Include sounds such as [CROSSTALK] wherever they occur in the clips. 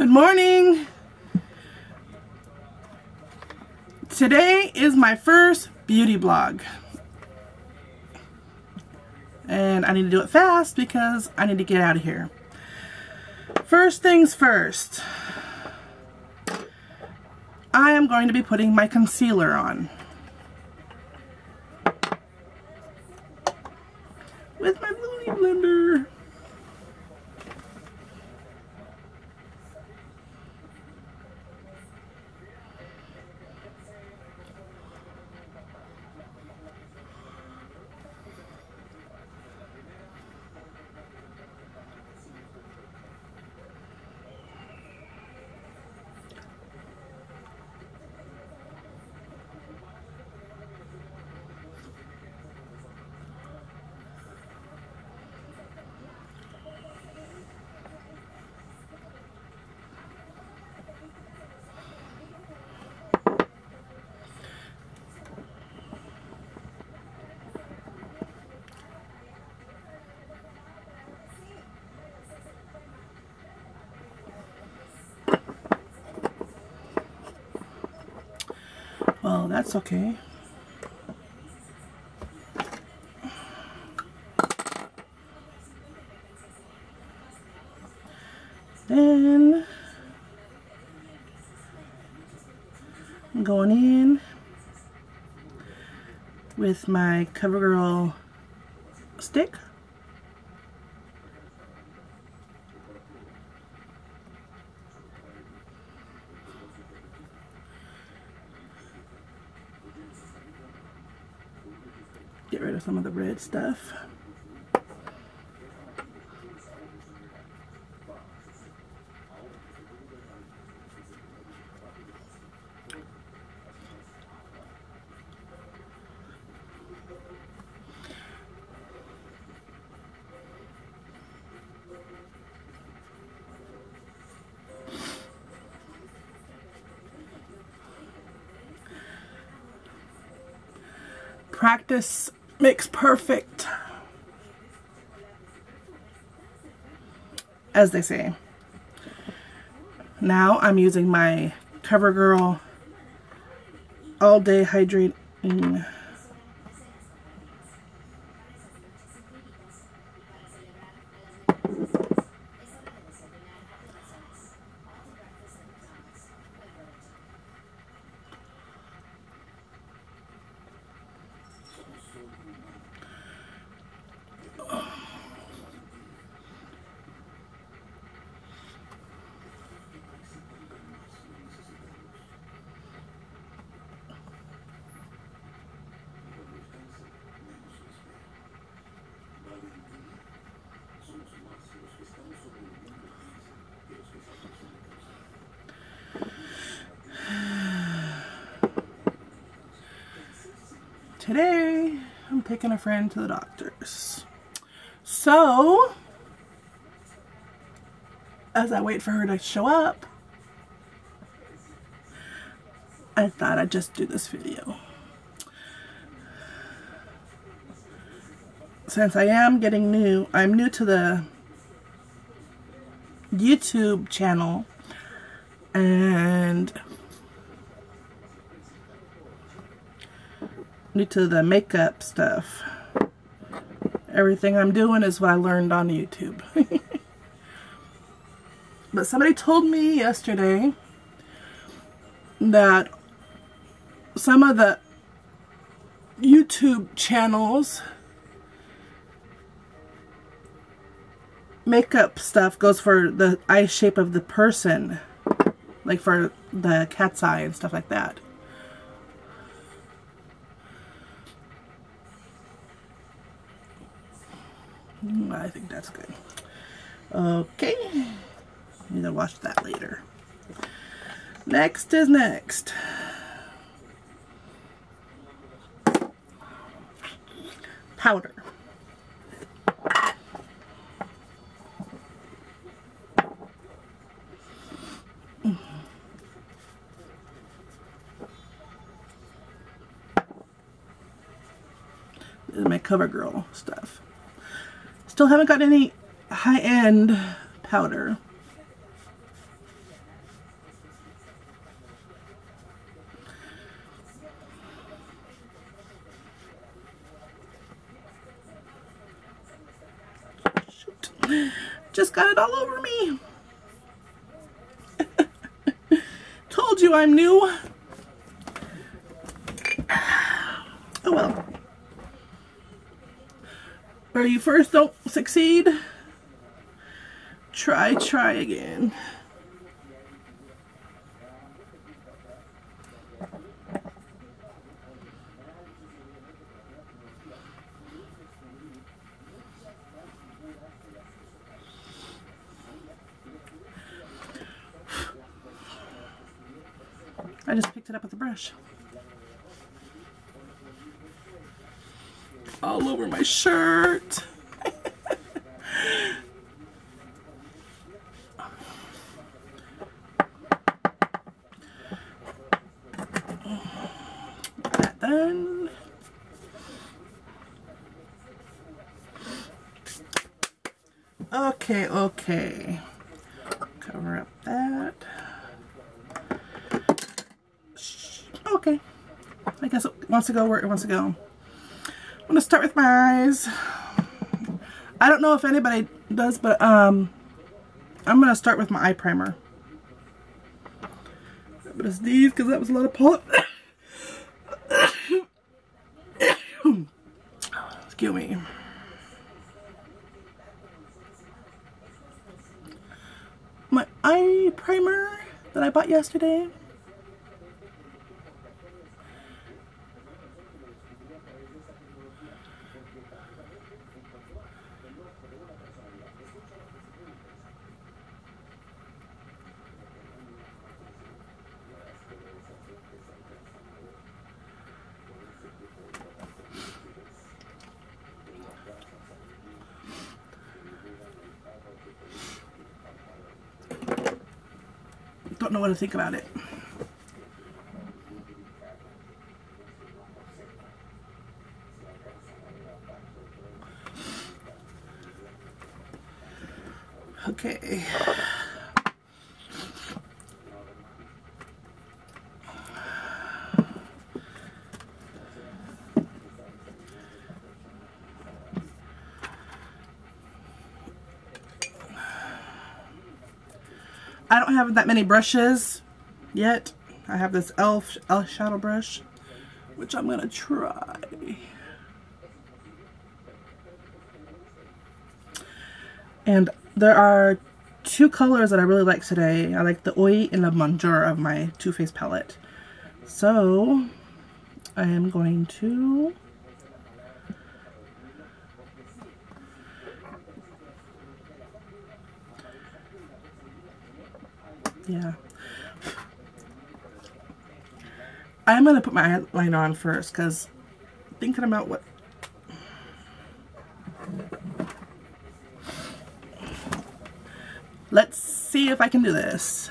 Good morning. Today is my first beauty blog. And I need to do it fast because I need to get out of here. First things first. I am going to be putting my concealer on. With my Beauty Blender. Well, that's okay. Then I'm going in with my CoverGirl stick. Some of the red stuff. Practice makes perfect. As they say. Now I'm using my CoverGirl All Day Hydrating Today, I'm taking a friend to the doctor's. So, as I wait for her to show up, I thought I'd just do this video. Since I am getting new, I'm new to the YouTube channel and new to the makeup stuff. Everything I'm doing is what I learned on YouTube. [LAUGHS] but somebody told me yesterday that some of the YouTube channels makeup stuff goes for the eye shape of the person like for the cat's eye and stuff like that I think that's good. Okay. Need to watch that later. Next is next. Powder. This is my CoverGirl stuff. Still haven't got any high-end powder. Shoot. Just got it all over me. [LAUGHS] Told you I'm new. Where you first don't succeed, try, try again. I just picked it up with a brush. All over my shirt. done. Okay, okay. Cover up that. Okay. I guess it wants to go where it wants to go. I'm to start with my eyes. I don't know if anybody does, but um, I'm to start with my eye primer. I'm to sneeze because that was a lot of pollen. [COUGHS] Excuse me. My eye primer that I bought yesterday. Know what to think about it. Okay. I don't have that many brushes yet. I have this e.l.f. e.l.f. shadow brush, which I'm going to try. And there are two colors that I really like today. I like the Oi and the Bonjour of my Too Faced palette. So, I am going to... I'm going to put my eyeliner on first because thinking about what Let's see if I can do this.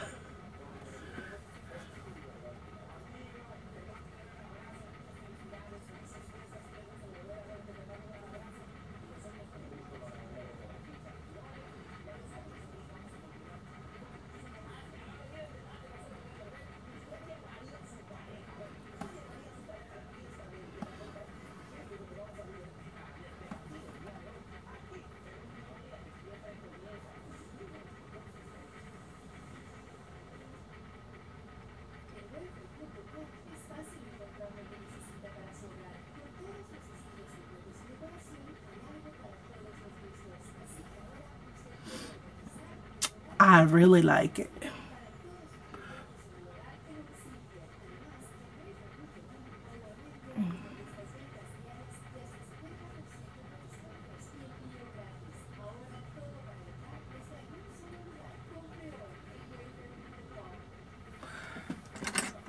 I really like it.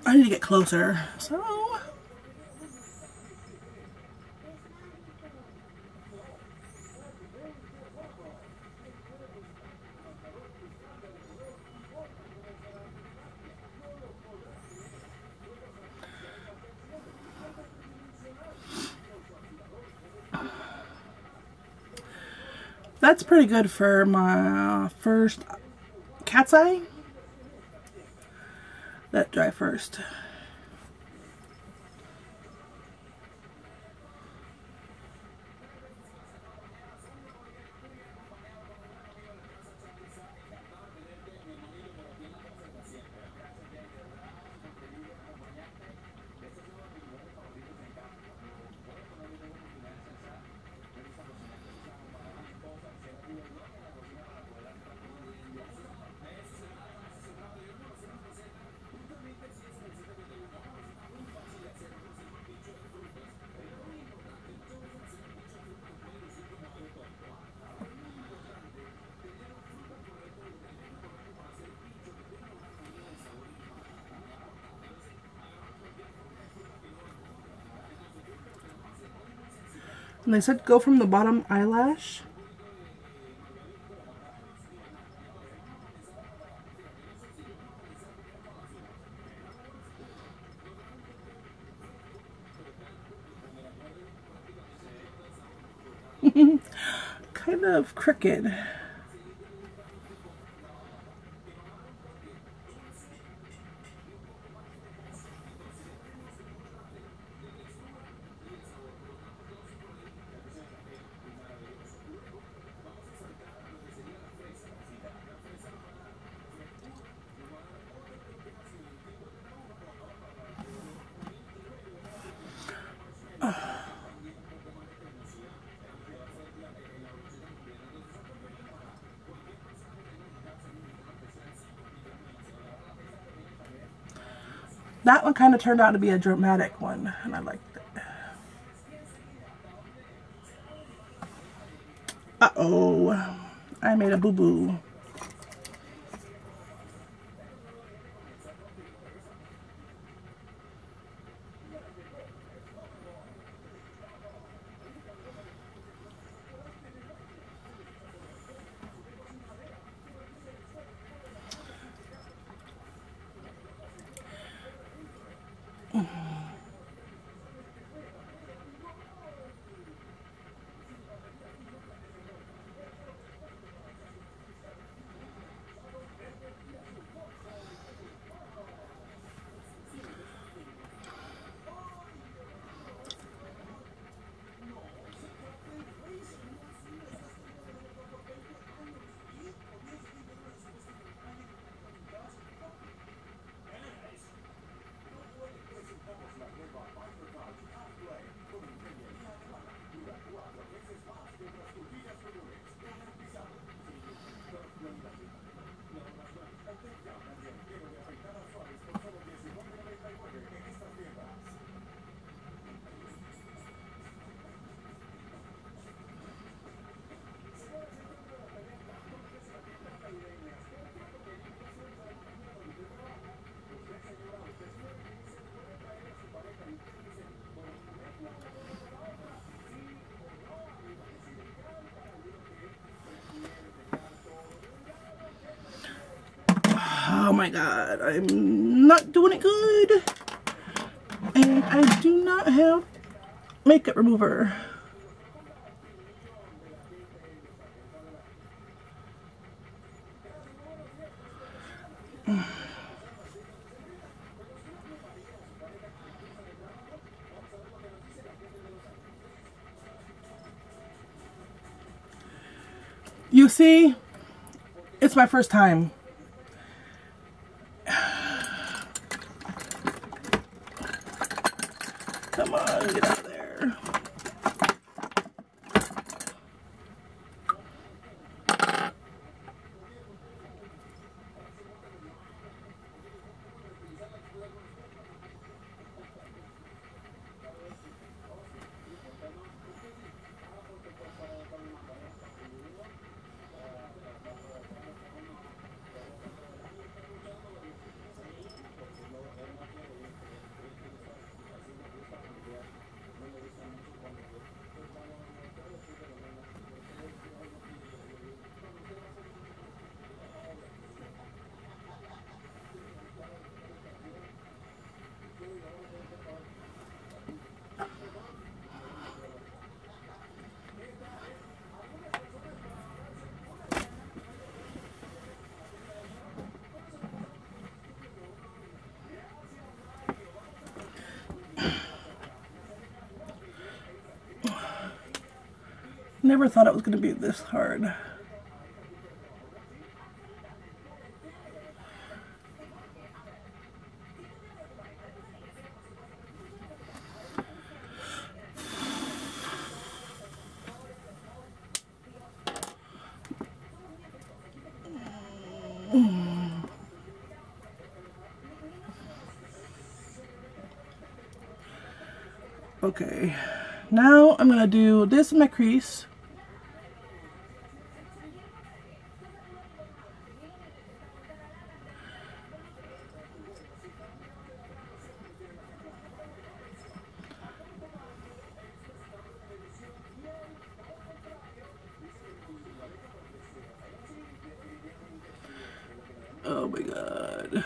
I need to get closer. So that's pretty good for my first cat's eye. Let dry first. And they said go from the bottom eyelash. [LAUGHS] kind of crooked. That one kind of turned out to be a dramatic one, and I liked it. Uh-oh. I made a boo-boo. Oh my god, I'm not doing it good. And I do not have makeup remover. You see, it's my first time. Never thought it was going to be this hard. Okay, now I'm going to do this in my crease. Oh my god.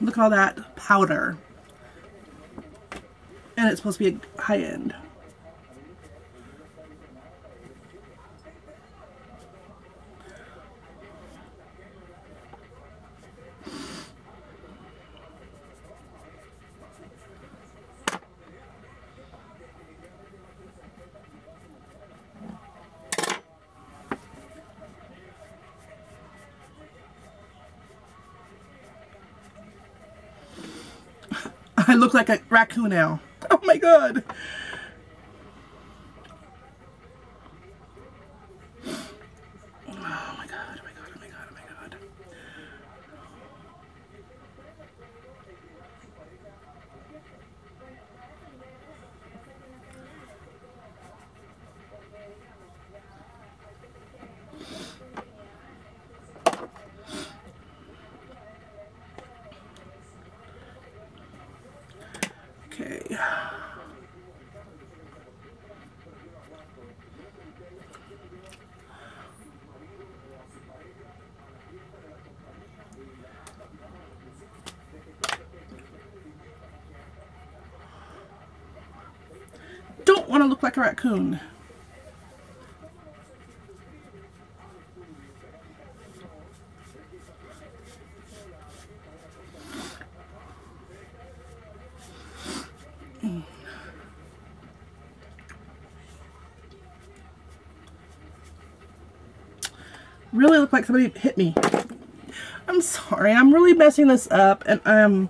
Look at all that powder. And it's supposed to be a high end. I look like a raccoon now. [LAUGHS] Oh my god. Oh my god, oh my god, oh my god, oh my god. Okay. Don't want to look like a raccoon. really look like somebody hit me. I'm sorry. I'm really messing this up and um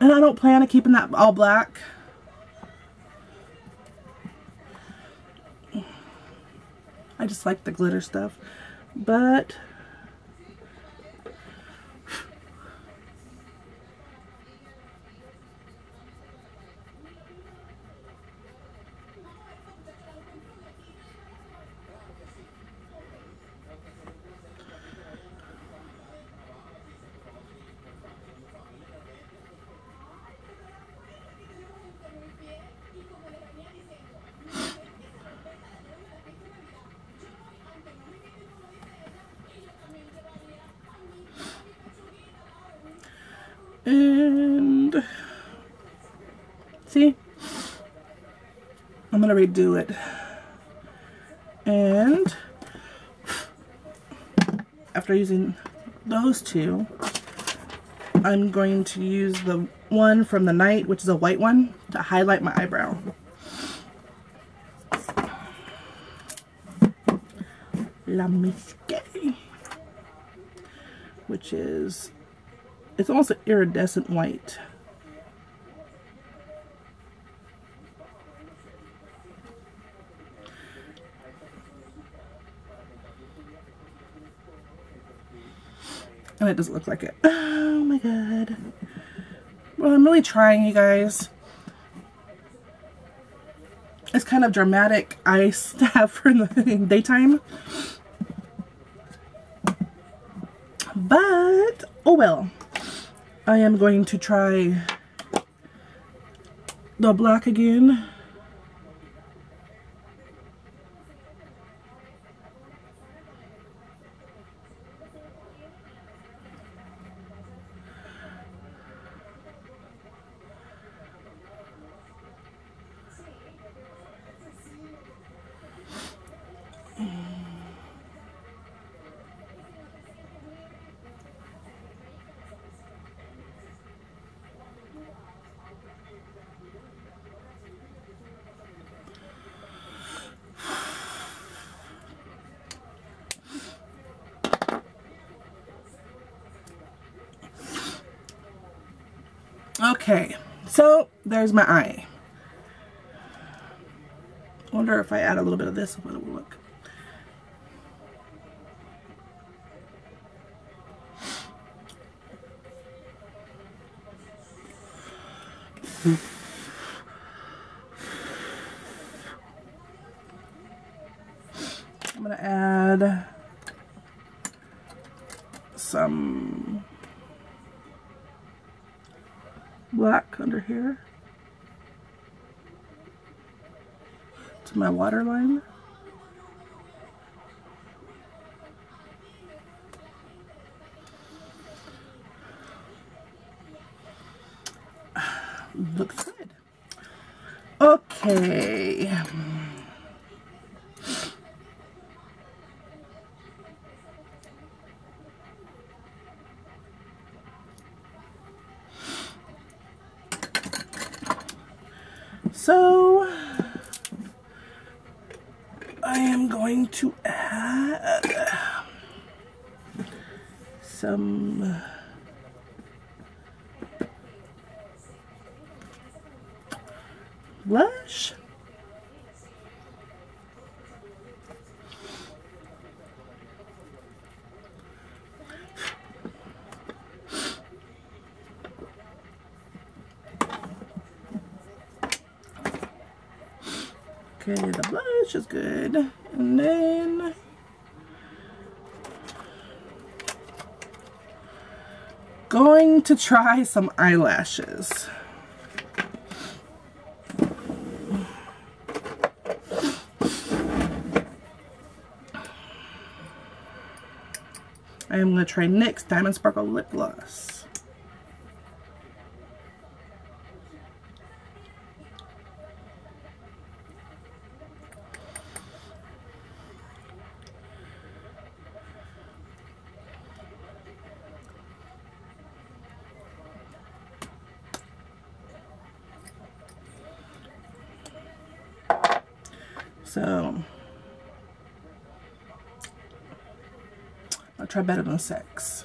and I don't plan on keeping that all black. I just like the glitter stuff. But And see, I'm gonna redo it. And after using those two, I'm going to use the one from the night, which is a white one, to highlight my eyebrow. La Misque, which is it's almost an iridescent white. And it doesn't look like it. [SIGHS] Oh my god. Well, I'm really trying, you guys. It's kind of dramatic eye [LAUGHS] stuff for the daytime. But, oh well. I am going to try the black again. Okay, so there's my eye. I wonder if I add a little bit of this, what it will look. my water line? [SIGHS] Looks good. Okay. Good. And then going to try some eyelashes. I am going to try NYX Diamond Sparkle Lip Gloss. better than sex.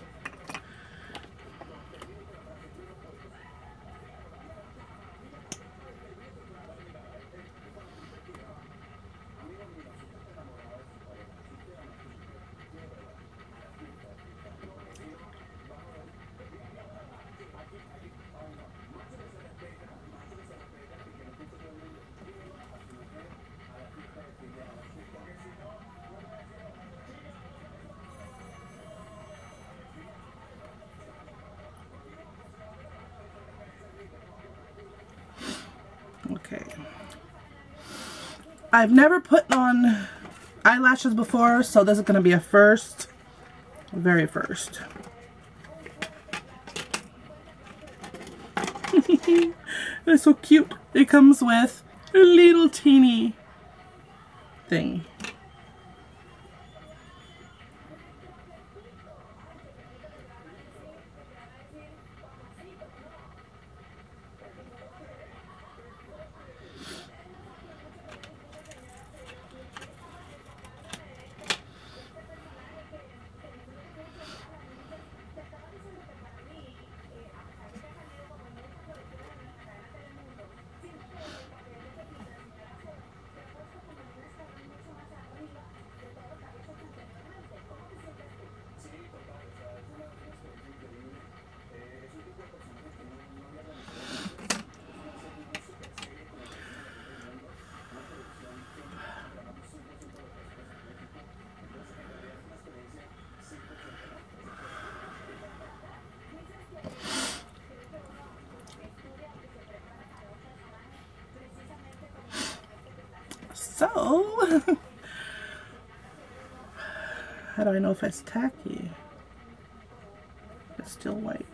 I've never put on eyelashes before, so this is going to be a first. Very first. [LAUGHS] it's so cute. It comes with a little teeny thing. So, [LAUGHS] how do I know if it's tacky? It's still white.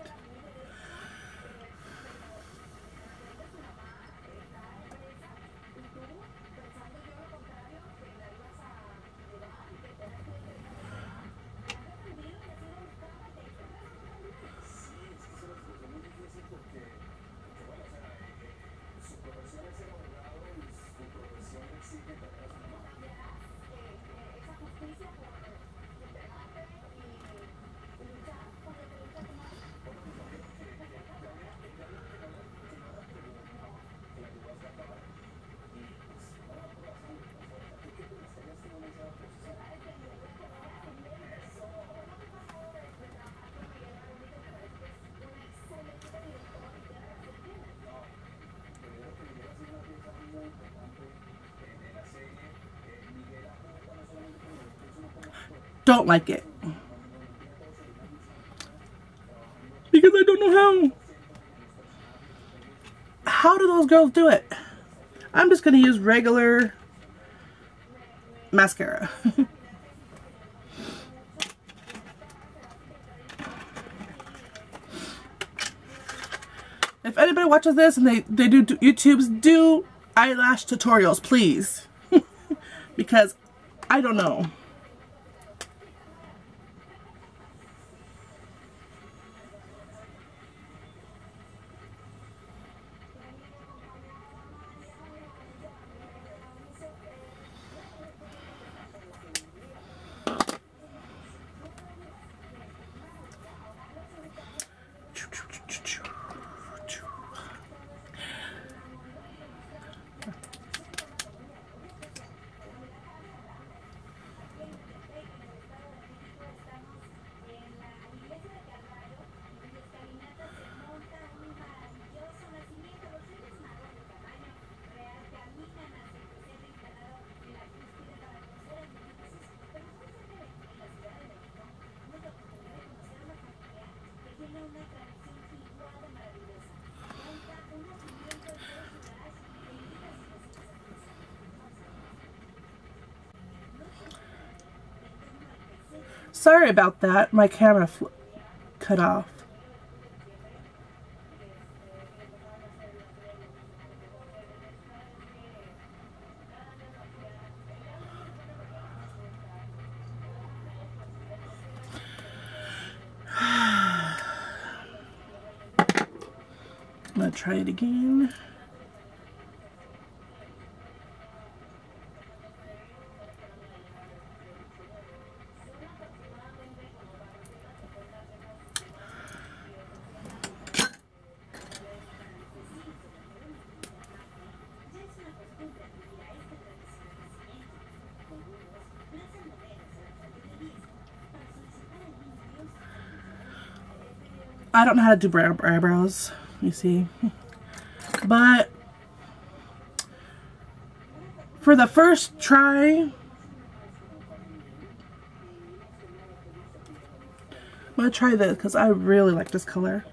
Don't like it. Because I don't know how. How do those girls do it? I'm just going to use regular mascara. If anybody watches this and they, they do, do YouTubes, do eyelash tutorials, please. [LAUGHS] because I don't know. Sorry about that. My camera cut off. [SIGHS] I'm going to try it again. I don't know how to do brow eyebrows, you see. But for the first try, I'm going to try this because I really like this color.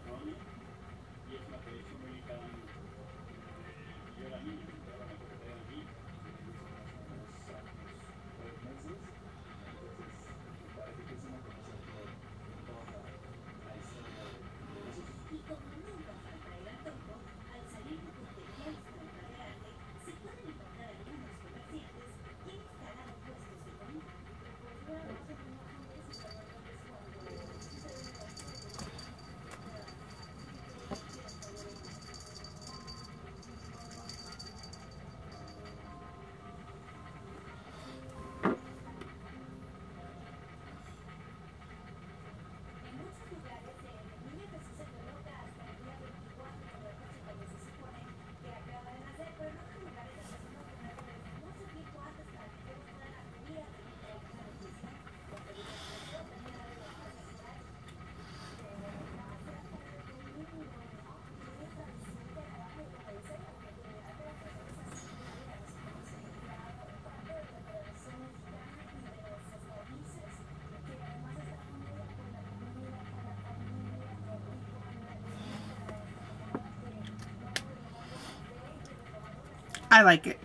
I like it.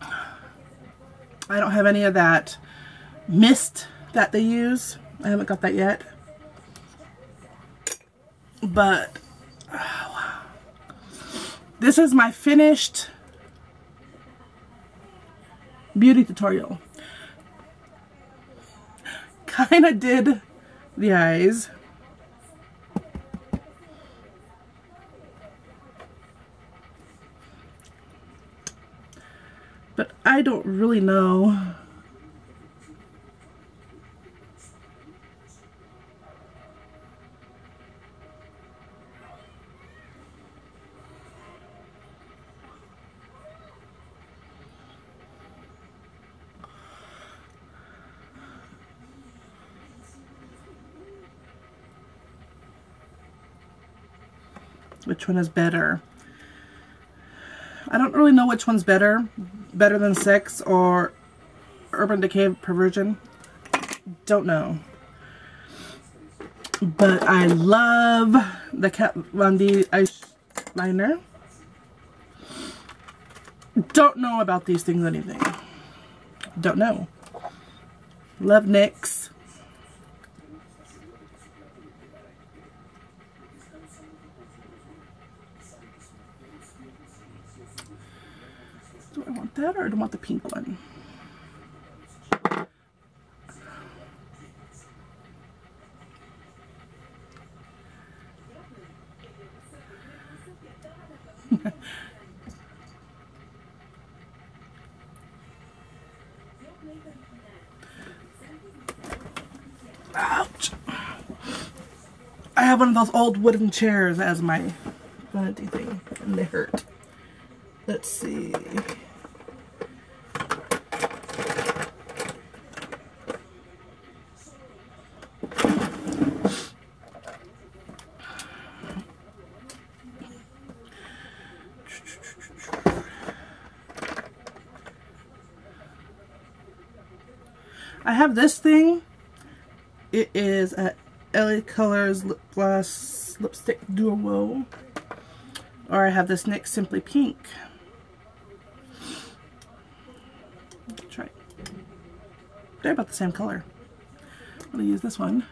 I don't have any of that mist that they use. I haven't got that yet. But oh, this is my finished beauty tutorial. [LAUGHS] Kind of did the eyes. but I don't really know. Which one is better? I don't really know which one's better. Better Than Sex or Urban Decay Perversion. Don't know. But I love the Kat Von D eyeliner. Don't know about these things anything. Don't know. Love NYX. I want that or do I want the pink one? [LAUGHS] Ouch. I have one of those old wooden chairs as my vanity thing and they hurt. Let's see. Have this thing. It is a LA Colors Lip Gloss Lipstick Duo. Or I have this NYX Simply Pink. Try it. They're about the same color. I'm going to use this one.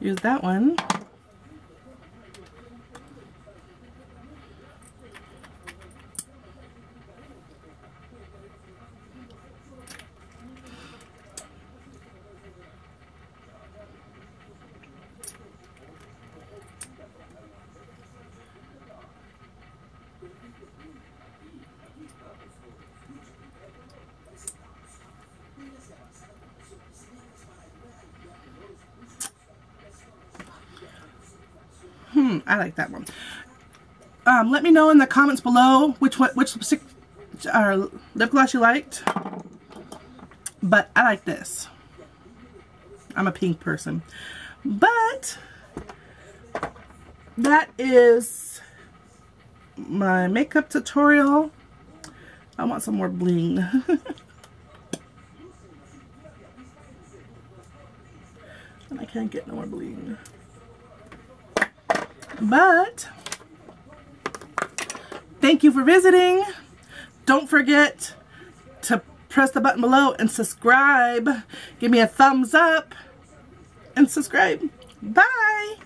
Use that one. Hmm, I like that one. Um, let me know in the comments below which one, which lipstick uh, lip gloss you liked. But I like this. I'm a pink person. But that is my makeup tutorial. I want some more bling. [LAUGHS] and I can't get no more bling. But thank you for visiting. Don't forget to press the button below and subscribe. Give me a thumbs up and subscribe. Bye.